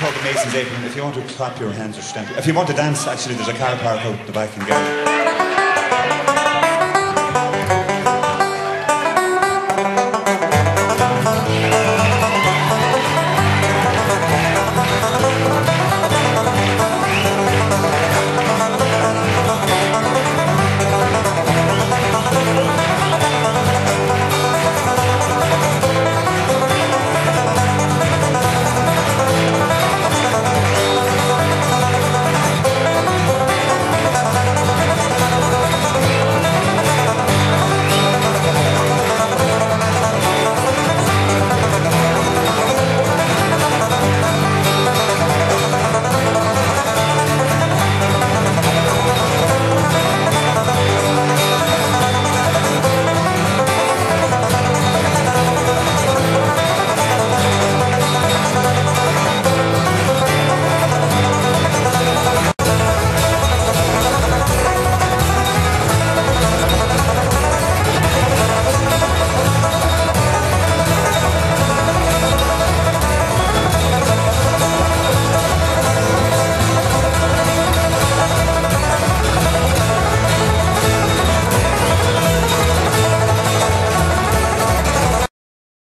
called the Mason's Apron. If you want to clap your hands or stamp, if you want to dance, actually, there's a car park out the back and get.